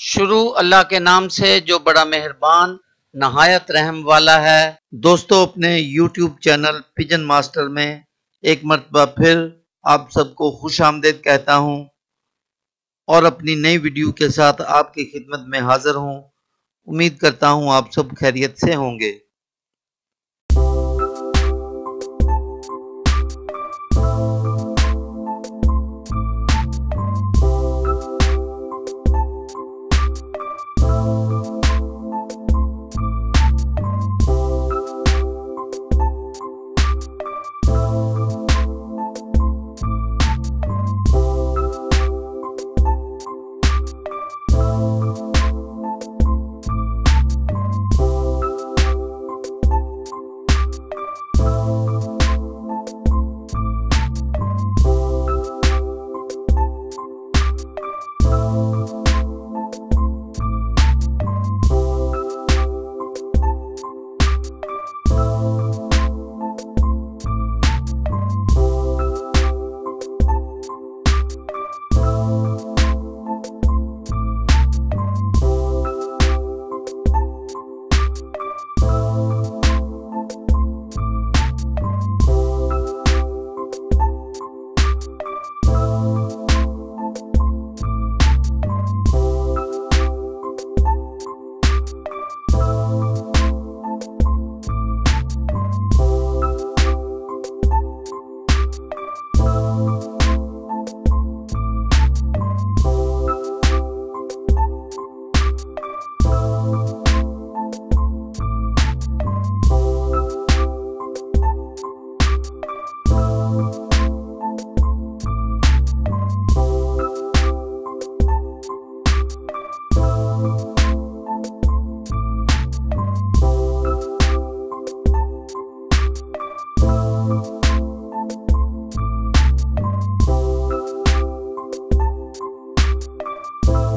शुरू अल्लाह के नाम से जो बड़ा मेहरबान, नहायत रहम वाला है, दोस्तों अपने YouTube चैनल पिजन मास्टर में एक मरतबा फिर आप सबको खुश आमदेद कहता हूँ और अपनी नई वीडियो के साथ आपकी खिदमत में हाजिर हूँ। उम्मीद करता हूँ आप सब खैरियत से होंगे। Bye.